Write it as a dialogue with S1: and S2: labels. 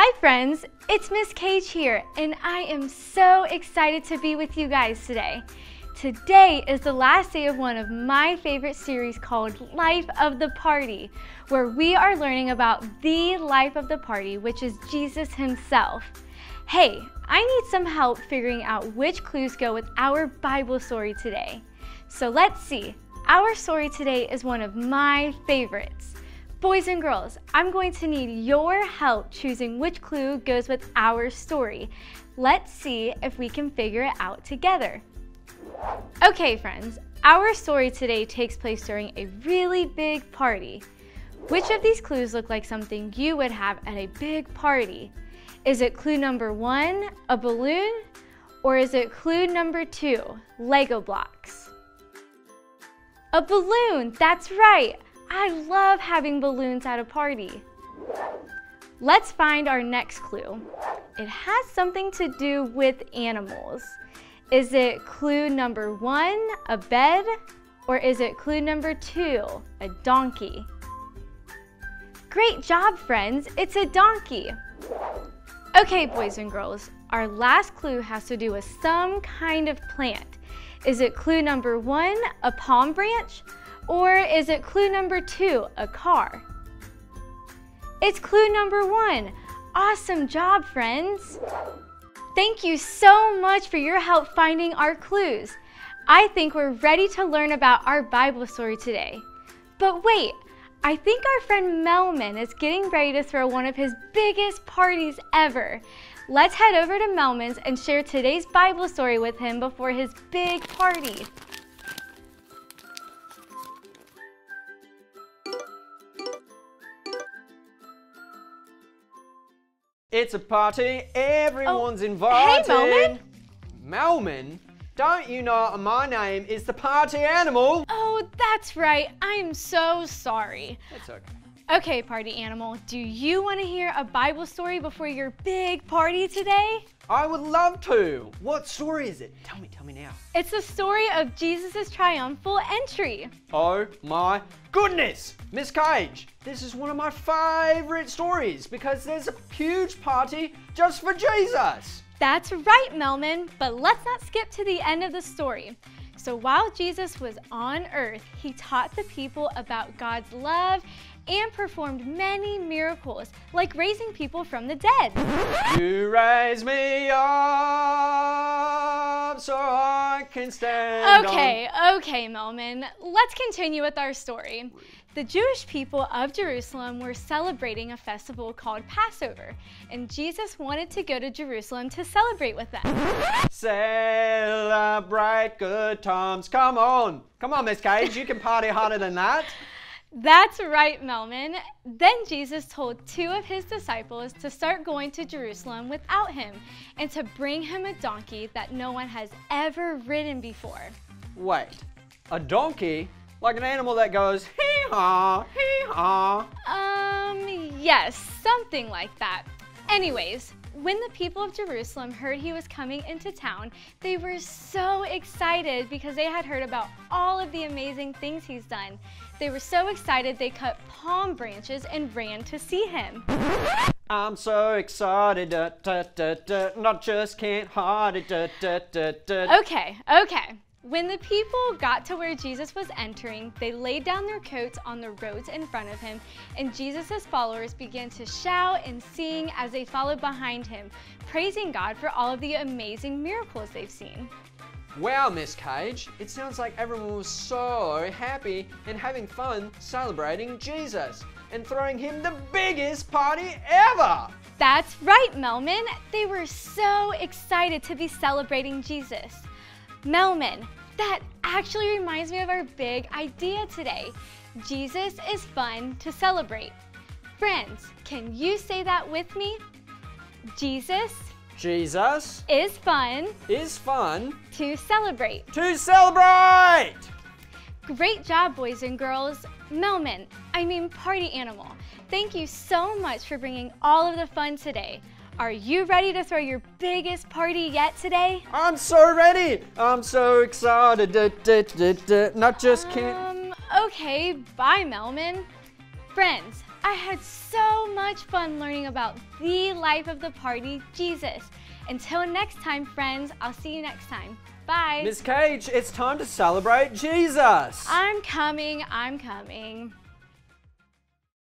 S1: Hi friends, it's Miss Cage here, and I am so excited to be with you guys today. Today is the last day of one of my favorite series called Life of the Party, where we are learning about the life of the party, which is Jesus himself. Hey, I need some help figuring out which clues go with our Bible story today. So let's see. Our story today is one of my favorites. Boys and girls, I'm going to need your help choosing which clue goes with our story. Let's see if we can figure it out together. Okay friends, our story today takes place during a really big party. Which of these clues look like something you would have at a big party? Is it clue number one, a balloon? Or is it clue number two, Lego blocks? A balloon, that's right. I love having balloons at a party. Let's find our next clue. It has something to do with animals. Is it clue number one, a bed, or is it clue number two, a donkey? Great job, friends. It's a donkey. Okay, boys and girls, our last clue has to do with some kind of plant. Is it clue number one, a palm branch, or is it clue number two, a car? It's clue number one. Awesome job, friends. Thank you so much for your help finding our clues. I think we're ready to learn about our Bible story today. But wait, I think our friend Melman is getting ready to throw one of his biggest parties ever. Let's head over to Melman's and share today's Bible story with him before his big party.
S2: It's a party, everyone's invited.
S1: Oh, hey,
S2: Melman. Melman? Don't you know my name is the party animal?
S1: Oh, that's right. I'm so sorry.
S2: It's okay.
S1: Okay, party animal, do you want to hear a Bible story before your big party today?
S2: I would love to. What story is it? Tell me, tell me now.
S1: It's the story of Jesus' triumphal entry.
S2: Oh my goodness! Miss Cage, this is one of my favorite stories because there's a huge party just for Jesus.
S1: That's right, Melman, but let's not skip to the end of the story. So while Jesus was on earth, he taught the people about God's love and performed many miracles, like raising people from the dead.
S2: You raise me up so I can stand.
S1: Okay, okay, Melman. Let's continue with our story. The Jewish people of Jerusalem were celebrating a festival called Passover, and Jesus wanted to go to Jerusalem to celebrate with them.
S2: Celebrate good times. Come on. Come on, Miss Cage. You can party harder than that.
S1: That's right, Melman. Then Jesus told two of his disciples to start going to Jerusalem without him and to bring him a donkey that no one has ever ridden before.
S2: Wait, a donkey? Like an animal that goes hee-haw, hee-haw.
S1: Um, yes, something like that. Anyways, when the people of Jerusalem heard he was coming into town, they were so excited because they had heard about all of the amazing things he's done. They were so excited they cut palm branches and ran to see him.
S2: I'm so excited, da, da, da, not just can't hide it.
S1: Okay, okay. When the people got to where Jesus was entering, they laid down their coats on the roads in front of him, and Jesus' followers began to shout and sing as they followed behind him, praising God for all of the amazing miracles they've seen.
S2: Wow, Miss Cage, it sounds like everyone was so happy and having fun celebrating Jesus and throwing him the biggest party ever.
S1: That's right, Melman. They were so excited to be celebrating Jesus. Melman, that actually reminds me of our big idea today. Jesus is fun to celebrate. Friends, can you say that with me? Jesus
S2: Jesus
S1: is fun
S2: is fun
S1: to celebrate.
S2: to celebrate.
S1: Great job, boys and girls. Melman, I mean party animal, thank you so much for bringing all of the fun today. Are you ready to throw your biggest party yet today?
S2: I'm so ready. I'm so excited. Da, da, da. Not just can't.
S1: Um, okay, bye, Melman. Friends, I had so much fun learning about the life of the party, Jesus. Until next time, friends, I'll see you next time. Bye.
S2: Miss Cage, it's time to celebrate Jesus.
S1: I'm coming, I'm coming.